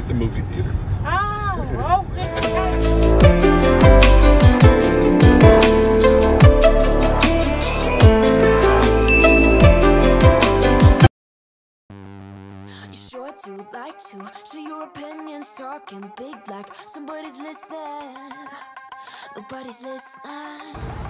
It's a movie theater. Oh, okay. do like to share your opinions talking big like somebody's listening nobody's listening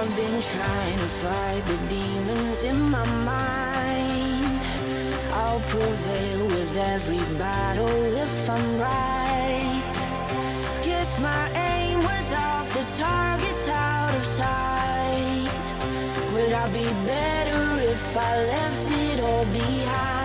I've been trying to fight the demons in my mind. I'll prevail with every battle if I'm right. Guess my aim was off, the target's out of sight. Would I be better if I left it all behind?